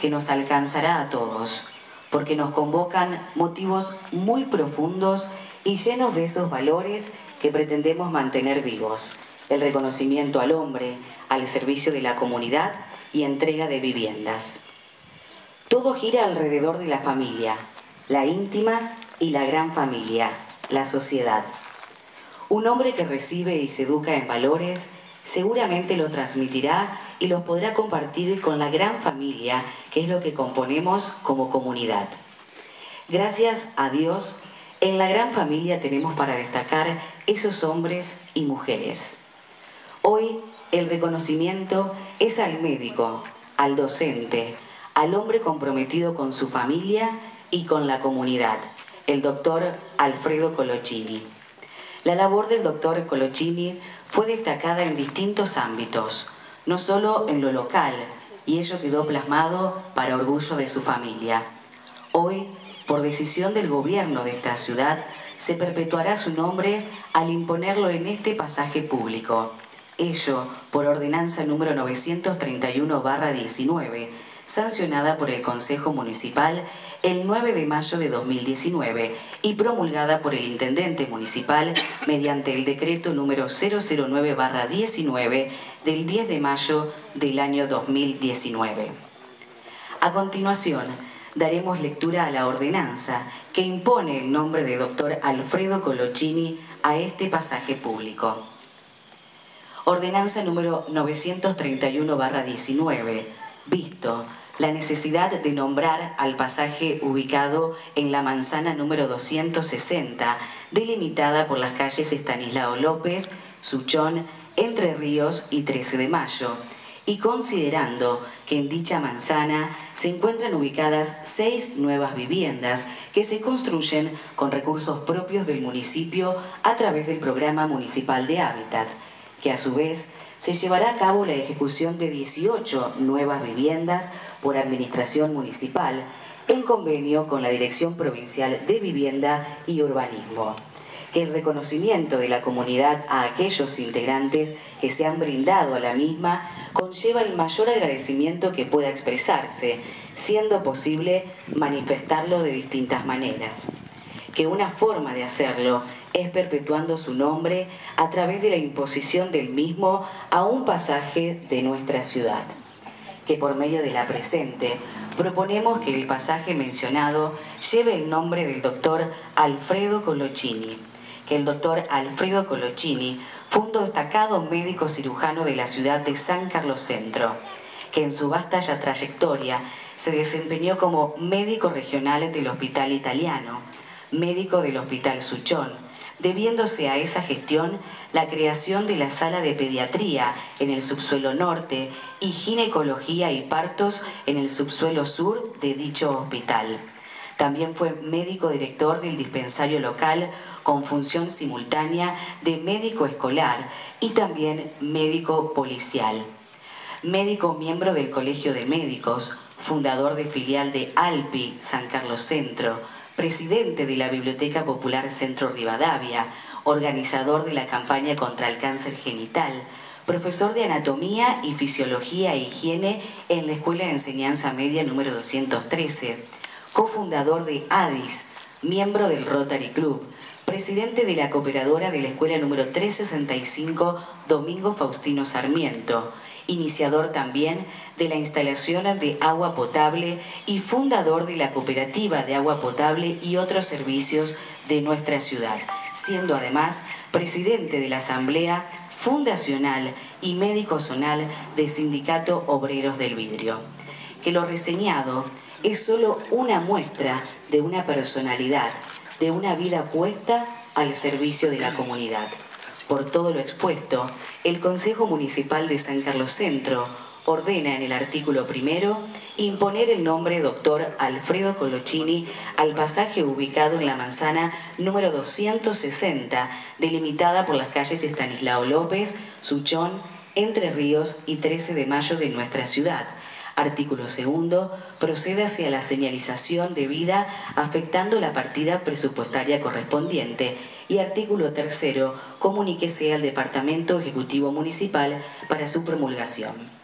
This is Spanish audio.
que nos alcanzará a todos, porque nos convocan motivos muy profundos y llenos de esos valores que pretendemos mantener vivos, el reconocimiento al hombre, al servicio de la comunidad y entrega de viviendas. Todo gira alrededor de la familia, la íntima y la gran familia, la sociedad. Un hombre que recibe y se educa en valores seguramente los transmitirá y los podrá compartir con la gran familia que es lo que componemos como comunidad. Gracias a Dios, en la gran familia tenemos para destacar esos hombres y mujeres. Hoy el reconocimiento es al médico, al docente, al hombre comprometido con su familia y con la comunidad, el doctor Alfredo Colochini. La labor del doctor Colochini fue destacada en distintos ámbitos, no solo en lo local, y ello quedó plasmado para orgullo de su familia. Hoy, por decisión del gobierno de esta ciudad, se perpetuará su nombre al imponerlo en este pasaje público. Ello por ordenanza número 931-19, sancionada por el Consejo Municipal el 9 de mayo de 2019 y promulgada por el Intendente Municipal mediante el decreto número 009-19 del 10 de mayo del año 2019. A continuación, daremos lectura a la ordenanza que impone el nombre de doctor Alfredo Colochini a este pasaje público. Ordenanza número 931-19, visto la necesidad de nombrar al pasaje ubicado en la manzana número 260, delimitada por las calles Estanislao López, Suchón, Entre Ríos y 13 de Mayo, y considerando que en dicha manzana se encuentran ubicadas seis nuevas viviendas que se construyen con recursos propios del municipio a través del Programa Municipal de Hábitat, que a su vez se llevará a cabo la ejecución de 18 nuevas viviendas por administración municipal en convenio con la Dirección Provincial de Vivienda y Urbanismo. Que el reconocimiento de la comunidad a aquellos integrantes que se han brindado a la misma conlleva el mayor agradecimiento que pueda expresarse, siendo posible manifestarlo de distintas maneras. Que una forma de hacerlo es perpetuando su nombre a través de la imposición del mismo a un pasaje de nuestra ciudad, que por medio de la presente proponemos que el pasaje mencionado lleve el nombre del doctor Alfredo Colochini, que el doctor Alfredo Colochini fue un destacado médico cirujano de la ciudad de San Carlos Centro, que en su vasta trayectoria se desempeñó como médico regional del Hospital Italiano, médico del Hospital Suchón, debiéndose a esa gestión la creación de la sala de pediatría en el subsuelo norte y ginecología y partos en el subsuelo sur de dicho hospital. También fue médico director del dispensario local con función simultánea de médico escolar y también médico policial. Médico miembro del Colegio de Médicos, fundador de filial de ALPI San Carlos Centro, presidente de la Biblioteca Popular Centro Rivadavia, organizador de la campaña contra el cáncer genital, profesor de Anatomía y Fisiología e Higiene en la Escuela de Enseñanza Media número 213, cofundador de ADIS, miembro del Rotary Club, presidente de la cooperadora de la Escuela número 365 Domingo Faustino Sarmiento, iniciador también de la instalación de agua potable y fundador de la cooperativa de agua potable y otros servicios de nuestra ciudad, siendo además presidente de la Asamblea Fundacional y Médico Zonal del Sindicato Obreros del Vidrio. Que lo reseñado es solo una muestra de una personalidad, de una vida puesta al servicio de la comunidad. Por todo lo expuesto, el Consejo Municipal de San Carlos Centro ordena en el artículo primero imponer el nombre doctor Alfredo Colochini al pasaje ubicado en la manzana número 260, delimitada por las calles Estanislao López, Suchón, Entre Ríos y 13 de Mayo de nuestra ciudad. Artículo segundo, procede hacia la señalización debida afectando la partida presupuestaria correspondiente. Y artículo tercero, comuníquese al Departamento Ejecutivo Municipal para su promulgación.